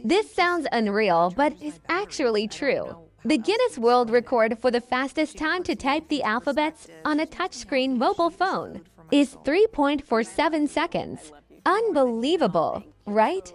This sounds unreal, but is actually true. The Guinness World Record for the fastest time to type the alphabets on a touchscreen mobile phone is 3.47 seconds. Unbelievable, right?